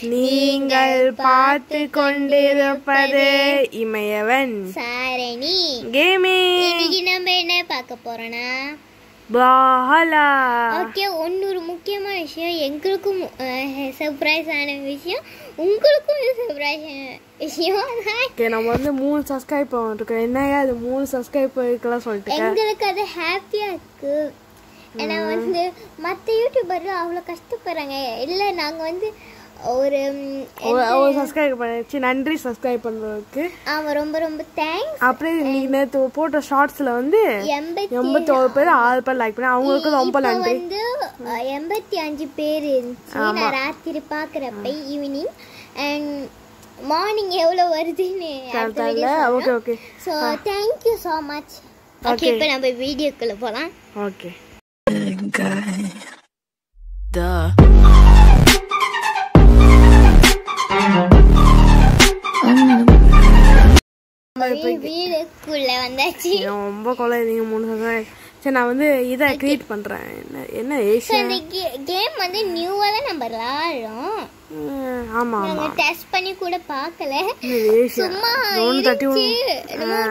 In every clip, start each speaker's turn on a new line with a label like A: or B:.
A: நீங்கள் பார்த்து கொண்டிருப்பது இமயவன்.
B: சாரணி.
A: கேமிங்
B: நம்ம என்ன பார்க்க போறோம்னா?
A: பாலா
B: ஓகே ஒன்னொரு முக்கியமான விஷயம். எங்களுக்கும் சர்ப்ரைஸ் ஆன விஷயம். உங்களுக்கும் சர்ப்ரைஸ் விஷயம்.
A: நம்ம வந்து மூணு சப்ஸ்கிரைப் பண்ணிருக்கோம் என்னங்க அது மூணு சப்ஸ்கிரைப் இருக்கலாம் சொல்லிட்டு
B: எங்களுக்கு அது ஹாப்பியா இருக்கு. ஏன்னா வந்து மற்ற யூடியூபர்லாம் அவ்வளோ கஷ்டப்படுறாங்க. இல்லை நாங்கள் வந்து ஒரு
A: சப்ஸ்கிரைப் பண்ணிச்சு நன்றி சப்ஸ்கிரைப் பண்றதுக்கு.
B: அவன் ரொம்ப ரொம்ப தேங்க்ஸ்
A: அப்படியே இன்னைக்கு நேற்று போட்ட ஷார்ட்ஸ்ல வந்து
B: எண்பத்தி
A: எண்பத்தோரு பேர் ஆறு பேர் லைக் பண்ணி அவங்களுக்கு ரொம்ப நன்றி.
B: வந்து எண்பத்தி அஞ்சு பேர் இருந்துச்சு. நான் ராத்திரி பார்க்குறப்ப ஈவினிங் அண்ட் மார்னிங் எவ்வளோ வருதுன்னு
A: okay okay
B: so thank you so much okay இப்போ நம்ம வீடியோக்குள்ளே போகலாம்
A: ஓகே
B: வீடுக்குள்ளே வந்தாச்சு
A: ரொம்ப கொலை நீங்க மூணு சப்ஸ்கிரைப் சரி நான் வந்து இதை கிரியேட் பண்றேன். என்ன என்ன
B: இந்த கேம் வந்து நியூவாக தான் நம்ம விளாடுறோம்
A: ம், ஆமா ஆமா.
B: நாங்கள் டெஸ்ட் பண்ணி கூட பார்க்கல. சும்மா இருந்துச்சு.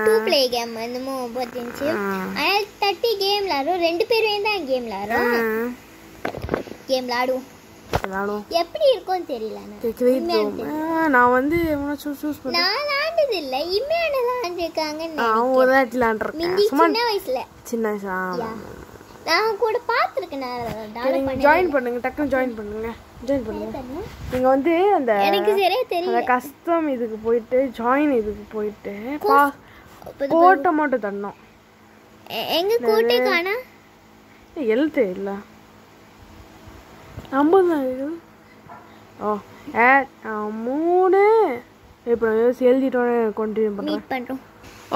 B: டூ பிளே கேம் என்னமோ போட்டுருந்துச்சு அதில் தட்டி கேம் விளாடுறோம் ரெண்டு பேரும் தான் கேம் விளாடுறோம் கேம் விளாடுவோம்
A: விளாடும்
B: எப்படி இருக்கும்னு தெரியல
A: நான் வந்து சூஸ் சூஸ் பண்ணேன்.
B: நான் விளாண்டது இல்லை. இம்மையான விளாண்டுருக்காங்கன்னு
A: அவன் ஒரு
B: மிந்தி
A: சும்மா
B: சின்ன வயசுல.
A: சின்ன வயசா
B: நான் கூட பார்த்துருக்கேன். நான்
A: ஜாயின் பண்ணுங்க. டக்குன்னு ஜாயின் பண்ணுங்க. ஜாயின் பண்ணுங்க. நீங்க வந்து அந்த
B: எனக்கு சரியா தெரியல.
A: அந்த கஸ்டம் இதுக்கு போயிட்டு ஜாயின் இதுக்கு போயிட்டு போட்ட மட்டும் தரணும்.
B: எ- எங்க கூட்டே காணா?
A: எழுத்து இல்லை. ஐம்பது ஓ ஏ மூணு. இப்போ யோசிச்சு எழுதிட்டோன்னே கண்டினியூ பண்ணுறேன்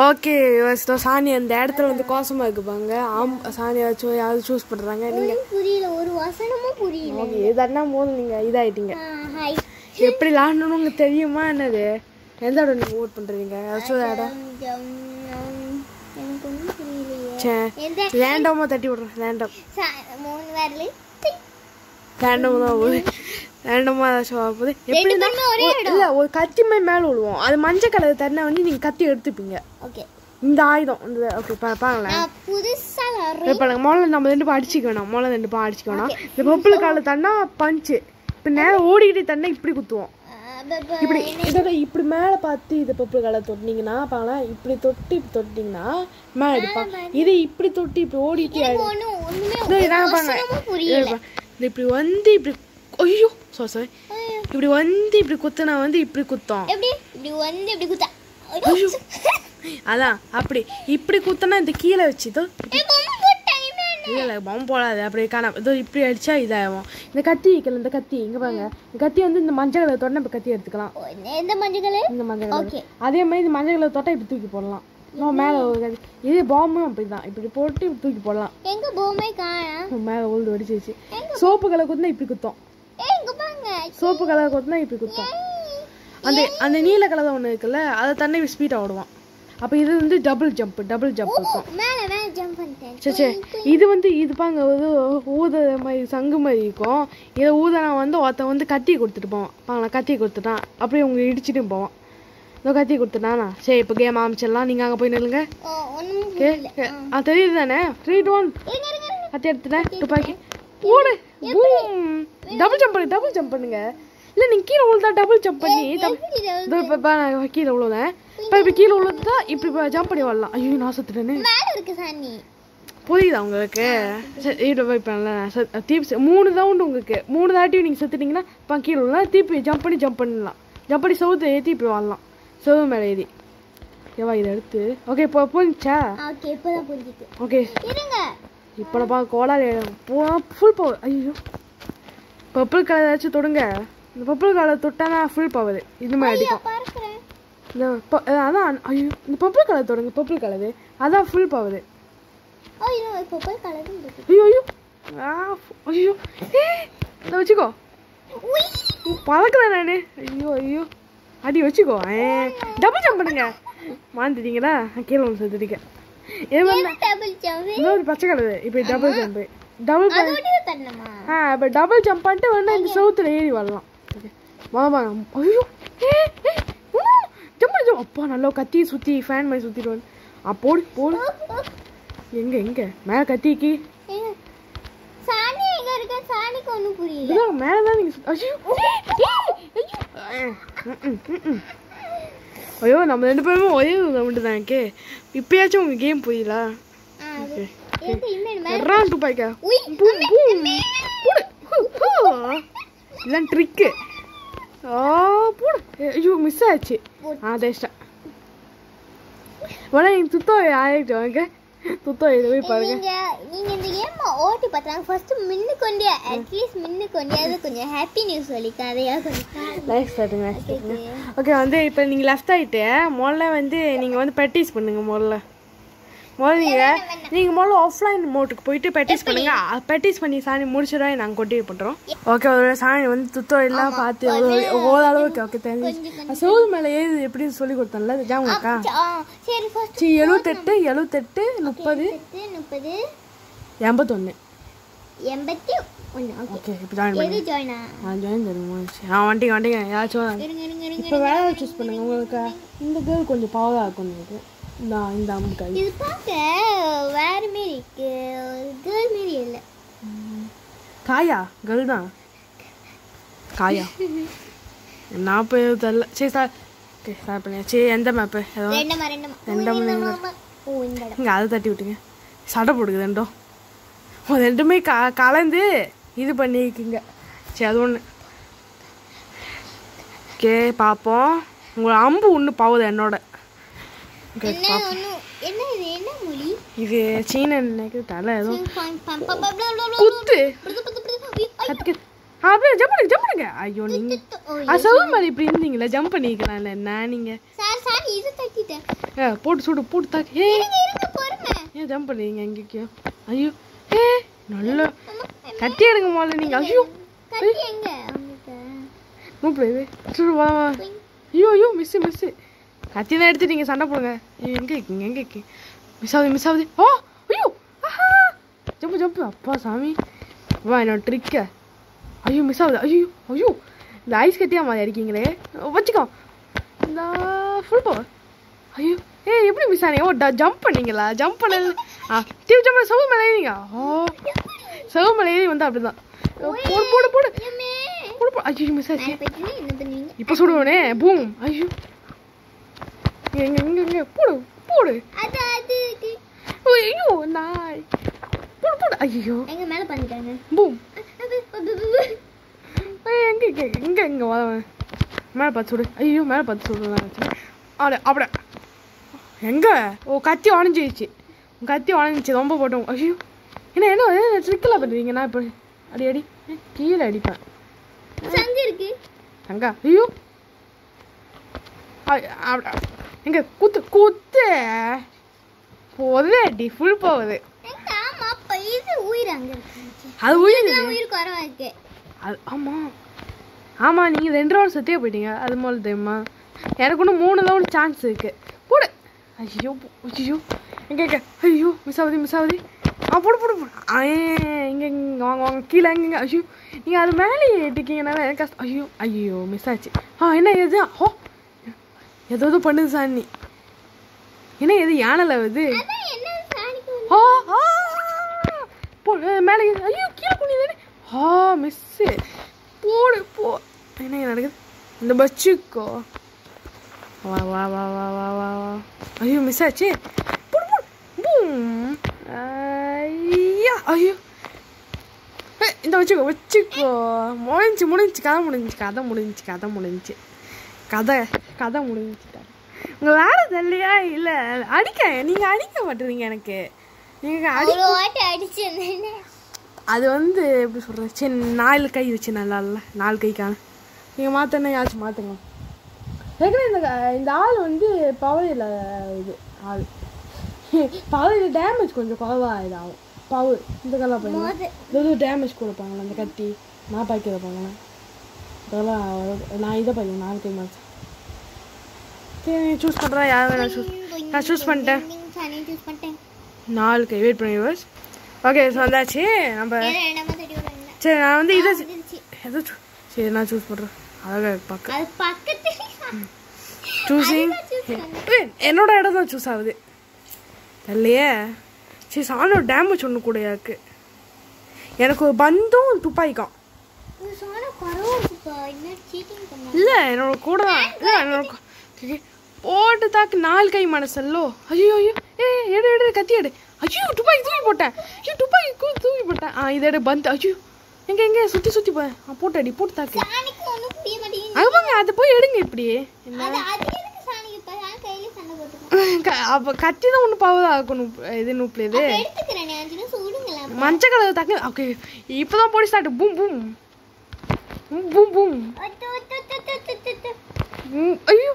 A: ஓகே யோசித்தோம் சாணி அந்த இடத்துல வந்து கோசமாக இருக்குப்பாங்க ஆம் சாணி வச்சு யாராவது சூஸ் பண்ணுறாங்க நீங்கள்
B: புரியல ஒரு வசனமும் புரியல.
A: ஓகே எதனா போது நீங்கள் இதாயிட்டீங்க.
B: ஹாய்
A: எப்படி விளாடணும்னு உங்களுக்கு தெரியுமா என்னது? எந்த இடம் நீங்கள் ஓட் பண்ணுறீங்க ஏதாச்சும் இடம்? சே ரேண்டமாக தட்டி விட்றேன் ரேண்டம்
B: ச- மூணு வரல.
A: ரேண்டம் தான் போகுது. ரேண்டமாக ஏதாச்சும் வர போகுது. எப்படி
B: பேருமே ஒரே
A: இல்லை ஒரு கத்தி மாதிரி மேலே விழுவோம். அது மஞ்சள் கலர் தண்ணை வந்து நீங்கள் கத்தி எடுத்துப்பீங்க.
B: ஓகே.
A: இந்த ஆயுதம். இந்த ஓகே பாருங்களேன்.
B: நான்
A: இப்போ நாங்கள் முதல்ல நம்ம ரெண்டு பா அடிச்சிக்க வேணாம் முதல்ல ரெண்டு பா அடிச்சிக்க வேணாம் இந்த பப்பிள் காலில் தண்ணா பஞ்சு இப்போ நேரம் ஓடிக்கிட்டே தண்ணா இப்படி குத்துவோம். இப்படி இதோட இப்படி மேலே பார்த்து இது பப்பு கலை தொட்டினீங்கன்னா பாங்களேன் இப்படி தொட்டு இப்படி தொட்டிங்கன்னா மேலே அடிப்பான் இது இப்படி தொட்டு இப்படி ஓடிட்டு இதாங்க பாருங்க இதோ இப்படி வந்து இப்படி ஐயோ சாரி சாரி இப்படி வந்து இப்படி குத்துனா வந்து இப்படி குத்தோம்.
B: இப்படி வந்து இப்படி குத்தா.
A: அதான் அப்படி. இப்படி குத்தனா இந்த கீழே வச்சு இதோ இல்ல பம் போடாது. அப்படியே காணாம இதோ இப்படி அடிச்சா இதாகும். இந்த கத்தி வைக்கல இந்த கத்தி. இங்க பாருங்க. இந்த கத்தி வந்து இந்த மஞ்சள் கலர் தொட்டா இப்ப கத்தி எடுத்துக்கலாம்.
B: எந்த மஞ்சள்
A: இந்த மஞ்சள் அதே மாதிரி இந்த மஞ்சள் கலர் தொட்டா இப்படி தூக்கி போடலாம். நம்ம மேல கத்தி இதே பாம்பும் அப்படிதான். இப்படி போட்டு தூக்கி போடலாம்.
B: எங்க பொம்மை காணா?
A: மேல ஓல்டு அடிச்சிச்சு சோப்பு கலர் குத்துனா இப்படி குத்தம். சோப்பு கலர் குத்துனா இப்படி குத்தம். அந்த அந்த நீல கலர் ஒண்ணு இருக்குல்ல அதை தண்ணி ஸ்பீடா ஓடுவான். அப்ப இது வந்து டபுள் ஜம்ப் டபுள் ஜம்ப் இருக்கும். சரி சரி இது வந்து இது பாங்க ஒரு ஊத மாதிரி சங்கு மாதிரி இருக்கும். இதை ஊதனா வந்து ஒருத்தன் வந்து கத்தி கொடுத்துட்டு போவான். பாங்களா கத்தி கொடுத்துட்டான். அப்படியே உங்களை இடிச்சிட்டு போவான். இதோ கத்தி கொடுத்துட்டானா சரி இப்போ கேம் ஆரம்பிச்சிடலாம். நீங்கள் அங்கே போய் நில்லுங்க. ஓகே ஆ. தெரியுது தானே? Three two one. கத்தி எடுத்துட்டேன். துப்பாக்கி ஓடு. பூம் டபுள் ஜம்ப் பண்ணு டபுள் ஜம்ப் பண்ணுங்க. இல்லை நீங்கள் கீழே விழுந்தா டபுள் ஜம்ப் பண்ணி
B: இது?
A: இப்போ இப்போ நான் கீழே விழுந்தேன் இப்போ இப்போ கீழே விழுந்தா இப்படி ஜம்ப் பண்ணி வரலாம். ஐயோ நான் சுத்துட்டேனே.
B: மேல இருக்கு சாணி
A: புரியுதா உங்களுக்கு? சரி இப்போ இப்போ தீப் மூணு ரவுண்டு உங்களுக்கு. மூணு தாட்டியும் நீங்கள் செத்துட்டீங்கன்னா இப்போ கீழே விழா தீப்பி ஜம்ப் பண்ணி ஜம்ப் பண்ணலாம் ஜம்ப் பண்ணி சவுத்து ஏற்றி இப்படி வரலாம். செவு மேலே ஏறி ஏவா இதை எடுத்து ஓகே இப்போ புரிஞ்சா
B: ஓகே இப்பதான் புரிஞ்சுது
A: ஓகே
B: இருங்க
A: இப்போ பார்க்க கோலால் போ ஃபுல் பவர் ஐயோ பர்பிள் கலர் ஏதாச்சும் தொடுங்க இந்த பர்பிள் கலர் தொட்டானா ஃபுல் பவர் இது மாதிரி அடிக்கும் இந்த அதான் ஐயோ இந்த பர்பிள் கலர் தொடுங்க பர்பிள் கலரு அதான் ஃபுல் பவர்
B: இப்போ
A: ஐயோ ஐயோ ஐயோ இதை வச்சுக்கோ பழக்கல நானு ஐயோ ஐயோ அடி வச்சுக்கோ. டபுள் ஜம்ப் பண்ணுங்க. மாந்துட்டீங்களா? கீழே ஒன்று செத்துட்டீங்க. வந்து
B: ஜம்ப்
A: இன்னொரு பச்சை கலரு. இப்போ டபுள் ஜம்ப் டபுள்
B: தரணுமா?
A: ஆ இப்போ டபுள் ஜம்ப் பண்ணிட்டு வேணா இந்த செவுத்துல ஏறி வரலாம். ஓகே வா வா. ஐயோ. ஜம்ப் ஜம்ப் அப்பா நல்லா கத்தி சுற்றி ஃபேன் மாதிரி சுற்றிட்டு வந்து. ஆ போடு எங்கே எங்கே? மேலே கத்திக்கு மேலே தான் நீங்கள் ஐயோ நம்ம ரெண்டு பேருமே ஒரே மட்டும் தான் இருக்கே. இப்பயாச்சும் உங்க கேம் புரியல? எறான் துப்பாய்க்கா. இதெல்லாம் ட்ரிக்கு ஆ போடு. ஐயோ மிஸ் ஆச்சு. ஆ தேஷ்டா நீங்க துத்தோ ஆயிட்டு வாங்க துத்தோ இது போய் பாருங்க.
B: நீங்க இந்த கேம் ஓட்டி பார்த்தாங்க. ஃபர்ஸ்ட் மின்னு கொண்டே அட்லீஸ்ட் மின்னு கொண்டே கொஞ்சம் ஹாப்பி நியூஸ் சொல்லி கதையா கொஞ்சம்
A: ஸ்டார்ட்டுங்க ஓகே வந்து இப்போ நீங்கள் லெஃப்ட் ஆகிட்டு முதல்ல வந்து நீங்கள் வந்து ப்ராக்டிஸ் பண்ணுங்க முதல்ல. முதல்ல நீங்கள் நீங்கள் முதல்ல ஆஃப்லைன் மோட்டுக்கு போயிட்டு ப்ராக்டிஸ் பண்ணுங்க. ப்ராக்டிஸ் பண்ணி சாணி முடிச்சிடும் நாங்கள் கொண்டினியூ பண்ணுறோம் ஓகே ஒரு சாணி வந்து துத்தம் எல்லாம் பார்த்து ஓரளவுக்கு ஓகே தெரிஞ்சு. சோறு மேலே ஏது எப்படின்னு சொல்லி கொடுத்தேன்ல அது ஜாம் இருக்கா?
B: ஆ, சரி
A: எழுபத்தெட்டு எழுபத்தெட்டு முப்பது.
B: முப்பது.
A: எண்பத்தொன்று
B: எண்பத்தி ஓகே
A: இப்போ ஜாயின் பண்ணி
B: ஜாயினா
A: ஆ? ஜாயின் தருமா ஆ வண்டிங்க வண்டிங்க
B: இருங்க
A: இப்போ வேற சூஸ் பண்ணுங்க உங்களுக்கு. இந்த கேர்ள் கொஞ்சம் பவராக இருக்கும் உங்களுக்கு இந்த இந்த அம்புக்கை
B: இது பார்க்க வேற மாரி இருக்கு. கேர்ள் மாரி இல்லை.
A: காயா கேர்ள் தான். காயா. நான் போய் தெரில சரி சார் ஓகே ஸ்டார்ட் பண்ணியா சரி எந்த மேப்பு ஏதோ இங்கே அதை தட்டி விட்டுங்க. சடை போடுது ரெண்டும். ரெண்டுமே க கலந்து இது பண்ணியிருக்குங்க சரி அது ஒன்று ஓகே பார்ப்போம் உங்களை அம்பு ஒன்று பாவுது என்னோட ஓகே
B: என்ன ஒன்றும் என்ன இது
A: சீன தலை ஏதோ குத்து அப்படியே ஜம்ப் பண்ணுங்க ஜம்ப் பண்ணுங்க ஐயோ நீங்க செவ்வல் மேலே இப்படி இருந்தீங்களா ஜம்ப் பண்ணிக்கலாம்ல நீங்க ஏ, போட்டு சுடு போட்டு தாக்கு ஏ ஏன் ஜம்ப் பண்ணீங்க எங்கேயோ ஐயோ ஏ நல்ல கட்டி எடுங்க முதல்ல நீங்க ஐயோ சுடு வா ஐயோ ஐயோ மிஸ் மிஸ் கத்தி தான் எடுத்து நீங்க சண்டை போடுங்க. எங்க இருக்கீங்க? எங்க இருக்கீங்க? மிஸ் ஆகுது மிஸ் ஆகுது. ஓ ஐயோ ஜம்ப் ஜம்ப் அப்பா சாமி. வா என்னோட ட்ரிக்க ஐயோ மிஸ் ஆகுது. ஐயோ ஐயோ. இந்த ஐஸ் கட்டியா மாதிரி அடிக்கீங்களே வச்சுக்கோ. இந்த ஃபுல் பவர் ஐயோ ஏ எப்படி மிஸ் ஆனீங்க? ஓ ஜம்ப் பண்ணீங்களா? ஜம்ப் பண்ணல. ஆ டிவி ஜம்ப் சவு மேலே ஏறிங்க. ஓ சவு மேலே ஏறி வந்து அப்படிதான். போடு போடு போடு. போடு ஐயோ மிஸ் ஆச்சு. இப்போ சுடுவனே. பூம் ஐயோ. போடு போடு ஐயோ நாய் போடு போடு ஐயோ
B: எங்க மேல பண்ணிட்டாங்க
A: பூம் எங்க எங்க எங்க எங்க வா மேலே பார்த்து சுடு ஐயோ மேலே பார்த்து சுடு அட அப்பட எங்க ஓ கத்தி உடஞ்சிருச்சு கத்தி உடஞ்சிச்சு ரொம்ப போட்டோம் ஐயோ என்ன என்ன ட்ரிக்கில் பண்ணுறீங்க நான் இப்போ அடி அடி கீழே அடிப்பேன்
B: சங்கு இருக்கு
A: ஐயோ ஐ- எங்க குத்து குத்து. போகுது அடி ஃபுல் போகுது.
B: இது
A: அது உயிர் அது ஆமாம் ஆமாம் நீங்கள் ரெண்டு ரவுண்ட் செத்தே போயிட்டீங்க. அது முதல்ல தெரியுமா? எனக்கு இன்னும் மூணு ரவுண்ட் சான்ஸ் இருக்கு. போடு. ஐயோ ஐயோ. எங்க ஐயோ மிஸ் ஆகுது மிஸ் ஆகுது. ஆ போடு போடு போடு. இங்கே இங்கே வாங்க வாங்க. கீழே எங்க ஐயோ. நீங்கள் அது மேலே ஏட்டிக்கிங்கனால எனக்கு கஷ்டம். ஐயோ ஐயோ மிஸ் ஆச்சு. ஆ என்ன எது ஓ ஏதோ ஏதோ பண்ணுது சாணி. என்ன எது யானைல வருது போ மேலே ஐயோ கீழே குனிதானே ஆ மிஸ்ஸு போடு போ. என்ன நடக்குது? இந்த பச்சுக்கோ வா வா வா வா வா வா வா. ஐயோ மிஸ் ஆச்சு. போடு போடு. பூம். ஐயா ஐயோ. இந்த வச்சுக்கோ வச்சுக்கோ. முடிஞ்சு முடிஞ்சு கதை முடிஞ்சு கதை முடிஞ்சு கதை முடிஞ்சு. கதை கதை முடிஞ்சு கதை உங்கள் வேலை தெரியலையா? இல்லை அடிக்க நீங்கள் அடிக்க மாட்டேறீங்க எனக்கு. நீங்கள் அடி அது வந்து எப்படி சொல்கிறது சரி நாலு கை வச்சு நல்லா இல்லை நாலு கைக்கான. நீங்கள் மாற்றினா யாச்சும் மாற்றுங்க ஏற்கனவே இந்த இந்த ஆள் வந்து பவர் இல்லை இது ஆள். பவர் டேமேஜ் கொஞ்சம் குறவாக இதாகும் பவர் இந்த கல்லாம் பண்ணி
B: மோது
A: இது டேமேஜ் கொடுப்பாங்களே அந்த கத்தி நான் பாக்கி வைப்பாங்களே இதெல்லாம் நான் இதை பண்ணி நாலு கை மாற்ற சரி சூஸ் பண்ணுறேன் யார் வேணா சூஸ் நான் சூஸ் பண்ணிட்டேன்
B: சாணி சூஸ் பண்ணிட்டேன்
A: நாலு கை வெயிட் பண்ணி விவர்ஸ் ஓகே ஸோ வந்தாச்சு நம்ம சரி நான் வந்து இதை எதோ சு- சரி நான் சூஸ் பண்ணுறேன் அழகாக பார்க்க. சூஸிங் என்னோட இடம் தான் சூஸ் ஆகுது. இல்லையே சரி சாணம் டேமேஜ் ஒன்று கூட இருக்கு. எனக்கு ஒரு பந்தும் துப்பாய்க்கும் என்னோட கூட என்னோட போட்டு தாக்கு நாலு கை மனசல்லோ. ஐயோ ஐயோ. ஏ எடு எடு கத்தி எடு. ஐயோ துப்பாக்கி தூக்கி போட்டேன். ஐயோ துப்பாக்கி தூக்கி போட்டேன். ஆ இதை எடு பந்து. ஐயோ. எங்க எங்க? சுற்றி சுற்றி போ. ஆ, போட்டு அடி போட்டு தாக்கு.
B: மாட்டேங்குது.
A: அது போய் எடுங்க இப்படி. அப்ப கத்தி தான் ஒன்று பாவதா ஆக்கணும். இது நூப்பில் இது? மஞ்சள் கலர் தக்க. ஓகே இப்போதான் போடி start. Boom boom. Boom boom boom ஐயோ.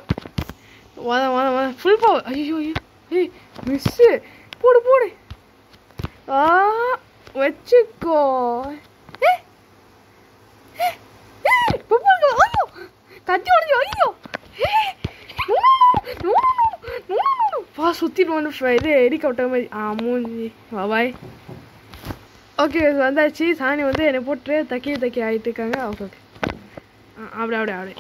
A: வத வத வத ஃபுல் பவர் ஐயோ ஐயோ ஏய் மிஸ்ஸு போடு போடு. ஆ வச்சுக்கோ. ஏ ஏ, ஏ, கத்தி உடஞ்சி ஐயோ ஏ, நோ, நோ, நோ, நோ, வா சுற்றிடுவோம் இது ஹெலிகாப்டர் மாதிரி. ஆ மூஞ்சி. வா பாய் ஓகே வந்தாச்சு. சாணி வந்து என்னை போட்டு தக்கி தக்கி ஆகிட்டு இருக்காங்க. ஓகே ஓகே அப்படி அப்படி அப்படி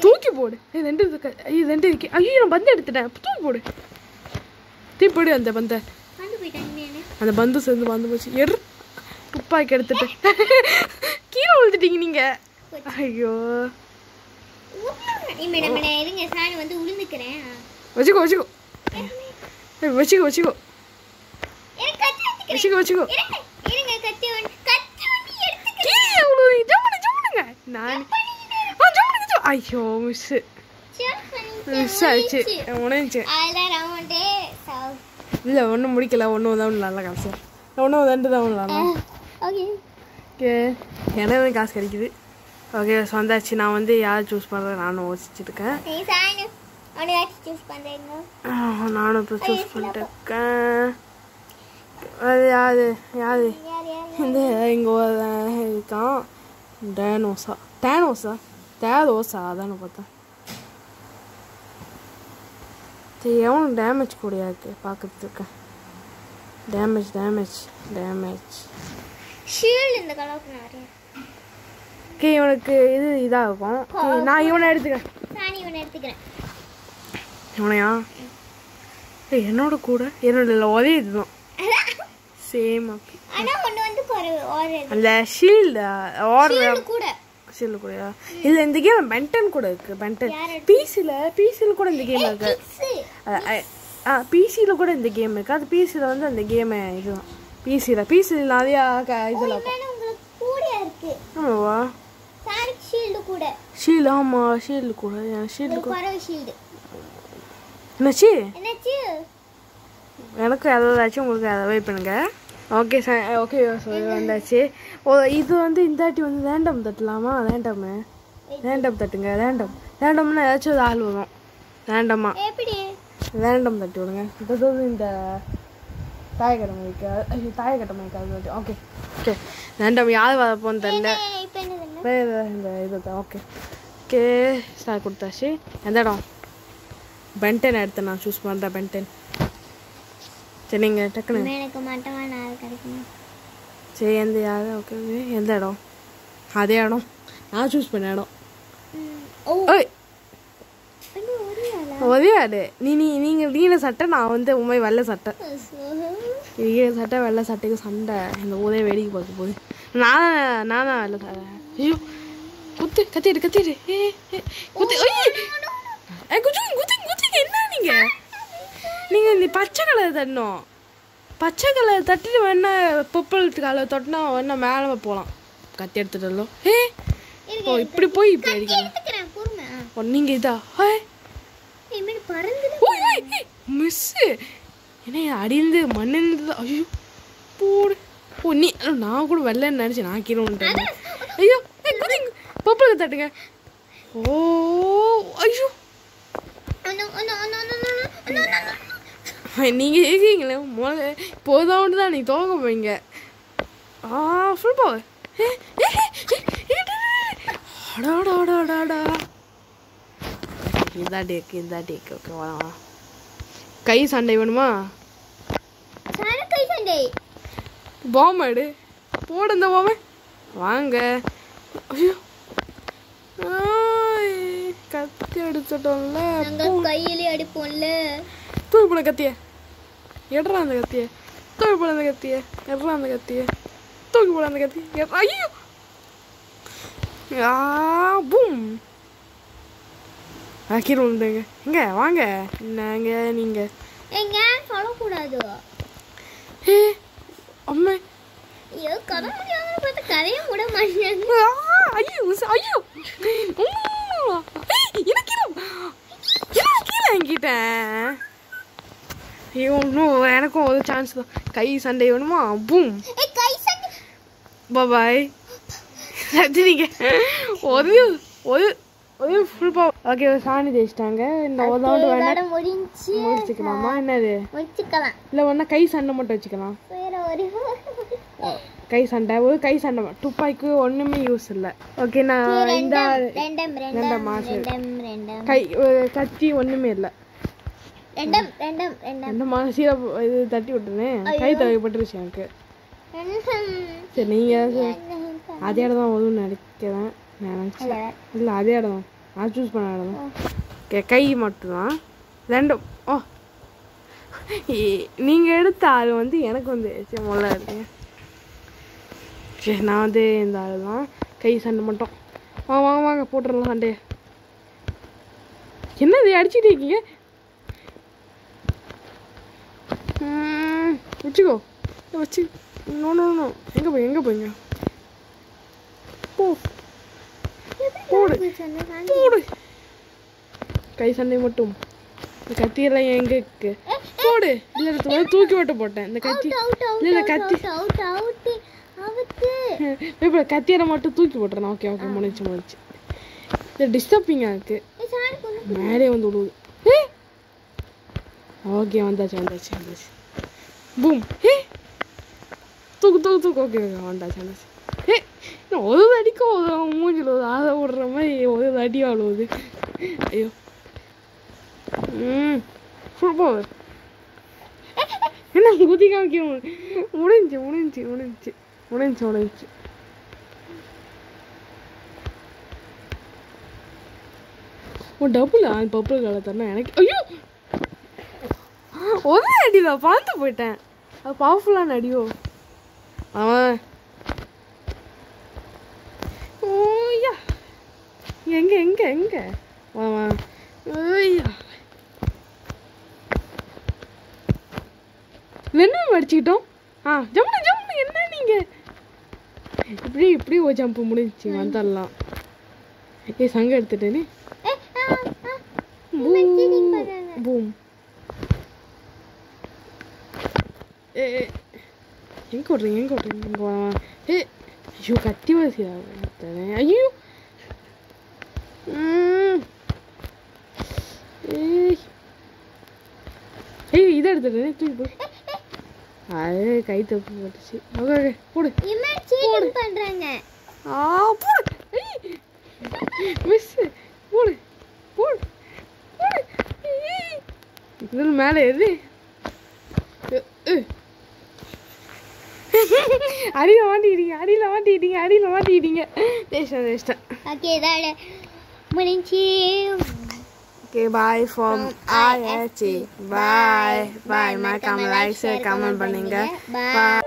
A: தூக்கி போடு. இது ரெண்டு இருக்கு ஐயோ ரெண்டு இருக்கு ஐயோ நான் பந்து எடுத்துட்டேன். தூக்கி போடு. தூக்கி போடு அந்த பந்தை. அந்த பந்து சேர்ந்து பந்து போச்சு. எடு துப்பாக்கி எடுத்துட்டேன். கீழே விழுந்துட்டீங்க நீங்க. ஐயோ.
B: வந்து
A: வச்சுக்கோ வச்சுக்கோ. வச்சுக்கோ வச்சுக்கோ. வச்சுக்கோ வச்சுக்கோ. நான் மிஸ் மிஸ் ஆயிடுச்சு உணர்ந்துச்சு இல்லை ஒன்றும் முடிக்கல ஒன்றும் தான் நல்லா காசு ஒன்றும் ரெண்டு தான் விளாட்லாம்
B: ஓகே
A: எனக்கு காசு கிடைக்குது ஓகே ஸோ வந்தாச்சு நான் வந்து யார் சூஸ் பண்ணுறது நானும் ஆஹ், நானும் இப்போ சூஸ் பண்ணிட்டு இருக்கேன் அது யாரு யாரு
B: யார் யார்
A: இந்த இங்கே இருக்கான் டேனோஸா டேனோஸா தேதோஸா அதானே பார்த்தேன் எவனும் டேமேஜ் கூடயா இருக்கு பார்க்கறதுக்கு டேமேஜ் டேமேஜ் டேமேஜ்
B: ஷீல்டு இந்த கலருக்கு நிறைய
A: ஓகே இவனுக்கு இது இதாக இருக்கும் நான் இவனை எடுத்துக்கிறேன்
B: இவனை எடுத்துக்கிறேன்
A: இவனையா என்னோட கூட என்னோட ஒரே இதுதான் சேம் அப்படி
B: ஆனா ஒண்ணு வந்து
A: ஷீல்டு ஆர்
B: கூட
A: ஷீல்டு கூடயா இது இந்த கேம் பென்டன் கூட இருக்கு. பென்டன் பிசியில் பிசியில் கூட இந்த கேம் இருக்கு. ஆ பிசியில் கூட இந்த கேம் இருக்கு. அது பிசியில் வந்து அந்த கேமு இதுதான் பிசியில் பிசியில் நிறையா இதில்
B: உங்களுக்கு
A: ஆமாவா?
B: ஷீல்டு கூட.
A: ஷீல்டு கூட. ஷீல்டு கூட. என்னாச்சு?
B: என்னாச்சு?
A: எனக்கு ஏதாச்சும் உங்களுக்கு அதை வெயிட் பண்ணுங்க ஓகே சார் ஓகே சொல்லி வந்தாச்சு. ஓ இது வந்து இந்த தாட்டி வந்து ரேண்டம் தட்டலாமா? ரேண்டமு ரேண்டம் தட்டுங்க. ரேண்டம் ரேண்டம்னா ஏதாச்சும் ஒரு ஆள் வரும். ரேண்டமா ரேண்டம் தட்டி விடுங்க. இப்போ வந்து இந்த தாயக்கட்டை மைக்கு ஐயோ தாயக்கட்டை மைக்கு அது மட்டும் ஓகே ஓகே ரேண்டம் யார் வரப்போன்னு தெரியல. இந்த இது தான். ஓகே ஓகே ஸ்டார் கொடுத்தாச்சு. எந்த இடம்? பென்டென் எடுத்து நான். சூஸ் பண்ணுறேன் பென்டென் சரி நீங்கள் டக்குன்னு
B: எனக்கு மட்டமா நாள் கிடைக்குமா?
A: சரி எந்த யார்? ஓகே ஓகே எந்த இடம்? அதே இடம். நான் சூஸ் பண்ண இடம். ஓய்
B: ஒரு
A: ஆடு நீ நீ நீங்கள் நீல சட்டை நான் வந்து உண்மை வெள்ளை சட்டை. ஈர சட்டை வெள்ளை சட்டைக்கு சண்டை. இந்த ஊரே வேடிக்கை பார்க்க போகுது. நான் நான் தான் வெள்ளை சட்டை. ஐயோ. குத்து கத்திடு கத்திடு ஏ குத்து ஐய் குச்சி குத்தி குத்தி என்ன நீங்க? நீங்க இந்த பச்சை கலர் தட்டணும். பச்சை கலர் தட்டிட்டு வேணா பர்பிள் கலர் தொட்டினா வேணா மேலே போகலாம். கத்தி எடுத்துட்டலோ ஏ ஓ இப்படி போய் இப்படி
B: ஆ.
A: ஓ நீங்க இதா? ஹே. மிஸ்ஸு என்ன அடிந்து மண்ணிருந்து ஐயோ போடு. ஓ நீ நான் கூட வெள்ளைன்னு நினச்சி நான் கீழே வந்துட்டேன் ஐயோ பப்பளுக்கு தட்டுங்க. ஓ ஐயோ.
B: அண்ணா, அண்ணா, அண்ணா, அண்ணா, அண்ணா, அண்ணா, அண்ணா, அண்ணா.
A: நீங்கள் இருக்கீங்களே முதல்ல இப்போதான் தான் நீ துவங்க போவீங்க ஆ ஃபுல் பவர் அடாடாடாடாடா இதான் டேக்கு இதான் டேக்கு ஓகே வா வா. கை சண்டை வேணுமா?
B: கை சண்டை.
A: பாம்பு எடு. போடு இந்த பாம்பு. வாங்க. ஐயோ. கத்தி எடுத்துட்டோம்ல
B: கையிலே அடிப்போம்ல.
A: போட கத்திய. எடுறா அந்த கத்திய தூக்கி போட அந்த கத்திய எடுறா அந்த கத்திய தூக்கி போட அந்த கத்தி எடுறா ஐயோ ஆ பூம் கீழே விழுந்துங்க எங்க வாங்க என்னங்க நீங்க
B: எங்க சொல்லக்கூடாது
A: ஏ அம்மே
B: ஐயோ கதை முடியாத பார்த்து கதையை மூட மாட்டேங்க
A: ஆ, ஐயோ ச- ஐயோ உம். ஏய், எனக்கு கீழே எனக்கு கீழே என்கிட்டேன் ஐயோ இன்னும் எனக்கும் ஒரு சான்ஸ் தான். கை சண்டை வேணுமா? பூம்
B: ஏய் கை சண்டை.
A: பாய் ரஜினிங்க ஒரு ஒரு ஒரு ஃபுல் பவர் ஓகே சாணி தேய்ச்சிட்டாங்க. இந்த உதவாண்டு வேணா
B: இதோட முடிஞ்சு
A: முடிச்சுக்கலாமா? என்னது?
B: முடிச்சுக்கலாம்.
A: இல்லை வேணா கை சண்டை மட்டும் வச்சுக்கலாம்.
B: ஒரு
A: கை சண்டை ஒரு கை சண்டை. துப்பாக்கி ஒன்றுமே யூஸ் இல்லை. ஓகே நான் இந்த
B: ரெண்டம்
A: ரெண்டம்
B: ரெண்டம்
A: மாசு.
B: Random random.
A: கை ஒரு கத்தி ஒன்றுமே இல்லை.
B: ரெண்டம்
A: இது தட்டி விட்டுருந்தேன் கை தவைப்பட்டுருச்சு எனக்கு. சரி நீங்கள் அதே இடம் தான் வரும்னு நினைக்கிறேன் நினச்சேன். இல்லை. அதே இடம் நான் சூஸ் பண்ண இடம் ஓகே கை மட்டும்தான். ரெண்டும். ஓ. நீங்கள் எடுத்த ஆள் வந்து எனக்கு வந்து முதல்ல இருக்கேன் சரி நான் வந்து இந்த ஆள் தான். கை சண்டை மட்டும். வாங்க வாங்க வாங்க போட்டுடலாம் சண்டையை. என்னது அடிச்சுட்டு இருக்கீங்க ம், வச்சுக்கோ. வச்சு நோ நோ நோ எங்கே போய் எங்கே போய்ங்க போ. போடு. போடு. கை சண்டை மட்டும். இந்த கத்தியெல்லாம் எங்க இருக்கு? போடு. இல்ல வந்து தூக்கி மட்டும் போட்டேன். இந்த கத்தி இல்ல இல்ல கத்தி இப்போ கத்தியரை மட்டும் தூக்கி போட்டுறேன். ஓகே ஓகே முடிச்சு முடிச்சு இது டிஸ்டர்பிங்காக இருக்கு. மேலே வந்து விடுவது ஓகே வந்தாச்சு வந்தாச்சு வந்தாச்சு. Boom hey. தூக்கு தூக்கு தூக்கு. ஓகே ஓகே வந்தாச்சு வந்தாச்சு. ஏ ஒரு அடிக்கும் ஒரு மூஞ்சில் ஒரு ஆசை விடுற மாதிரி ஒரு அடி அவ்வளோது ஐயோ. ம். ஃபுல் பவர் என்ன குதி காமிக்க முடிஞ்சு முடிஞ்சு முடிஞ்சு. முடிஞ்சு முடிஞ்சு. ஓ டபுளா பர்பிள் கலர் தரணும் எனக்கு ஐயோ! ஒரே அடிதான் பார்த்து போயிட்டேன். அது பவர்ஃபுல்லான அடியோ. அவன் ஓய்யா. எங்க எங்க எங்க? அவன் ஐயா என்ன அடிச்சுக்கிட்டோம் ஆ ஜம்னு ஜம்னு என்ன நீங்க? இப்படி இப்படி ஒரு ஜம்ப் முடிஞ்சிச்சு வந்துடலாம். ஏ சங்க எடுத்துட்டேனே.
B: பண்ணாங்க
A: பூம். ஏ. எங்க ஓடுறீங்க எங்க ஓடுறீங்க இங்க வா, வா. ஏ ஐயோ கத்தி வசியா ஐயோ. ஏய் ஏய் இதை எடுத்துட்டேனே தூக்கி போடு அது கை தப்பு போட்டுச்சு ஓகே போடு
B: சீட்டிங் பண்றாங்க
A: ஆ போடு மிஸ் போடு போடு போடு. இதில் மேலே எது அடியில் மாட்டிக்கிட்டீங்க அடியில் மாட்டிக்கிட்டீங்க அடியில் மாட்டிக்கிட்டீங்க தேஷ்டம் தேஷ்டம்
B: ஓகே இதோட முடிஞ்சு.
A: ஓகே பாய் ஃப்ரம் ஐஎச்சி பாய் பாய் மறக்காம லைக் ஷேர் கமெண்ட் பண்ணுங்க. பாய்